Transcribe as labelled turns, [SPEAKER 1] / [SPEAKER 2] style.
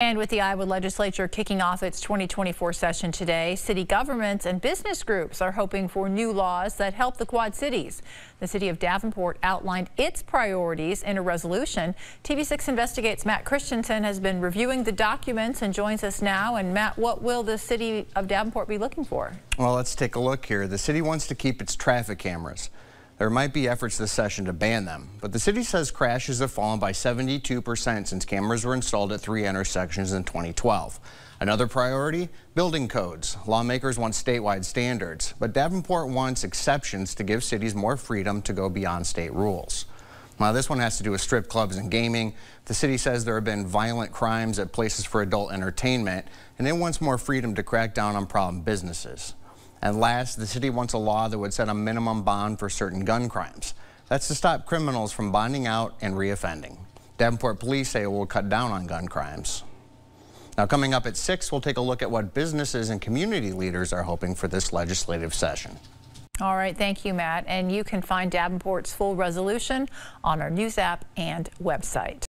[SPEAKER 1] And with the Iowa legislature kicking off its 2024 session today, city governments and business groups are hoping for new laws that help the Quad Cities. The city of Davenport outlined its priorities in a resolution. TV6 Investigates Matt Christensen has been reviewing the documents and joins us now. And Matt, what will the city of Davenport be looking for?
[SPEAKER 2] Well, let's take a look here. The city wants to keep its traffic cameras. There might be efforts this session to ban them, but the city says crashes have fallen by 72% since cameras were installed at three intersections in 2012. Another priority, building codes. Lawmakers want statewide standards, but Davenport wants exceptions to give cities more freedom to go beyond state rules. Now, this one has to do with strip clubs and gaming. The city says there have been violent crimes at places for adult entertainment, and it wants more freedom to crack down on problem businesses. And last, the city wants a law that would set a minimum bond for certain gun crimes. That's to stop criminals from bonding out and reoffending. Davenport police say it will cut down on gun crimes. Now, coming up at 6, we'll take a look at what businesses and community leaders are hoping for this legislative session.
[SPEAKER 1] All right, thank you, Matt. And you can find Davenport's full resolution on our news app and website.